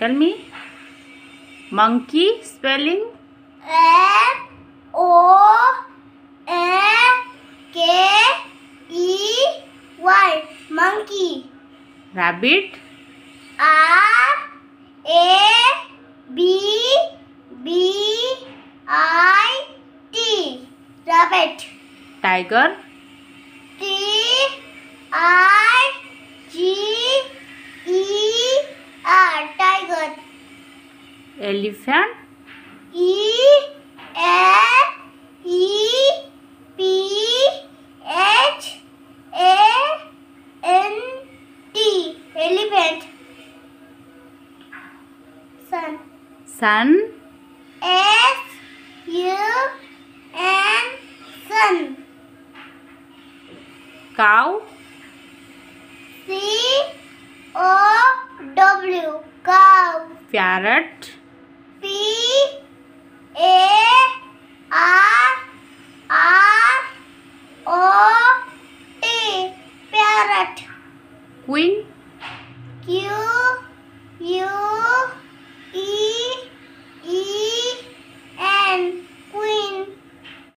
Tell me. Monkey spelling. M O N K E Y monkey. Rabbit. R A B B I T rabbit. Tiger. Elephant. E L E P H A N T elephant. Sun. Sun. S U N sun. Cow. C O W cow. Parrot. Queen. Q U